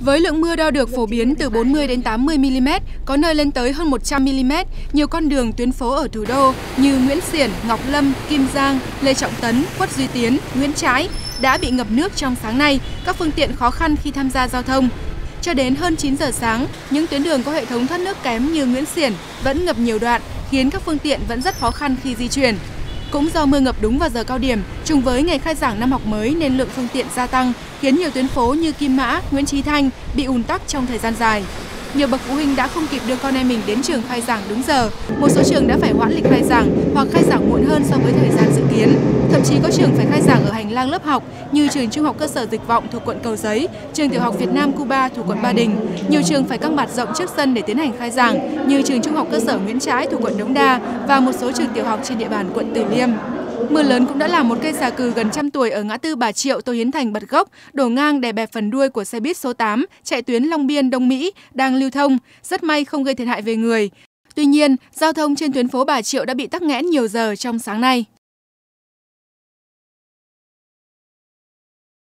Với lượng mưa đo được phổ biến từ 40 đến 80 mm, có nơi lên tới hơn 100 mm, nhiều con đường tuyến phố ở thủ đô như Nguyễn Xiển, Ngọc Lâm, Kim Giang, Lê Trọng Tấn, Khuất Duy Tiến, Nguyễn Trãi đã bị ngập nước trong sáng nay, các phương tiện khó khăn khi tham gia giao thông. Cho đến hơn 9 giờ sáng, những tuyến đường có hệ thống thoát nước kém như Nguyễn Xiển vẫn ngập nhiều đoạn, khiến các phương tiện vẫn rất khó khăn khi di chuyển. Cũng do mưa ngập đúng vào giờ cao điểm, trùng với ngày khai giảng năm học mới nên lượng phương tiện gia tăng, khiến nhiều tuyến phố như Kim Mã, Nguyễn Trí Thanh bị ùn tắc trong thời gian dài. Nhiều bậc phụ huynh đã không kịp đưa con em mình đến trường khai giảng đúng giờ. Một số trường đã phải hoãn lịch khai giảng hoặc khai giảng muộn hơn so với thời gian. Thậm chí có trường phải khai giảng ở hành lang lớp học như trường Trung học cơ sở Dịch vọng thuộc quận Cầu Giấy, trường Tiểu học Việt Nam Cuba thuộc quận Ba Đình. Nhiều trường phải căng mặt rộng trước sân để tiến hành khai giảng như trường Trung học cơ sở Nguyễn Trãi thuộc quận Đống Đa và một số trường tiểu học trên địa bàn quận Từ Liêm. Mưa lớn cũng đã làm một cây xà cừ gần trăm tuổi ở ngã tư Bà Triệu, Tô Hiến Thành bật gốc, đổ ngang đè bẹp phần đuôi của xe buýt số 8 chạy tuyến Long Biên Đông Mỹ đang lưu thông, rất may không gây thiệt hại về người. Tuy nhiên, giao thông trên tuyến phố Bà Triệu đã bị tắc nghẽn nhiều giờ trong sáng nay.